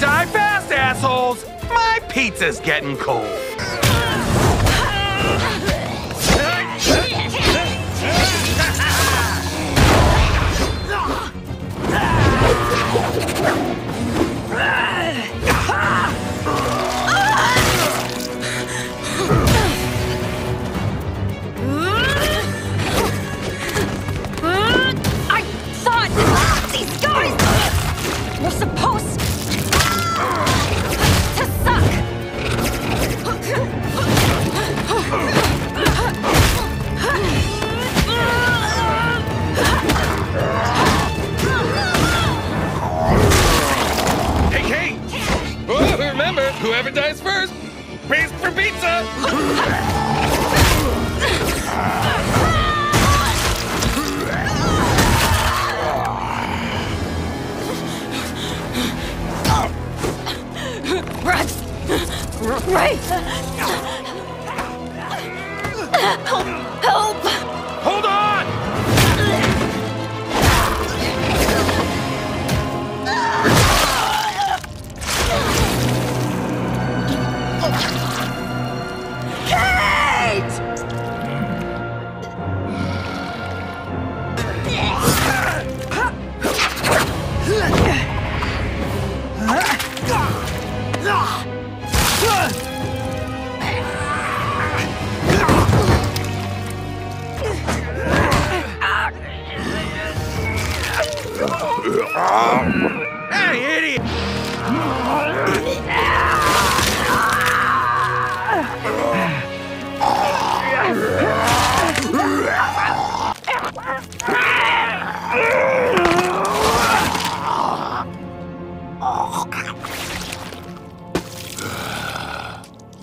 Die fast, assholes! My pizza's getting cold. Dies first pays for pizza! Right. Right. Help! Help! Hey, idiot!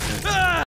Ah!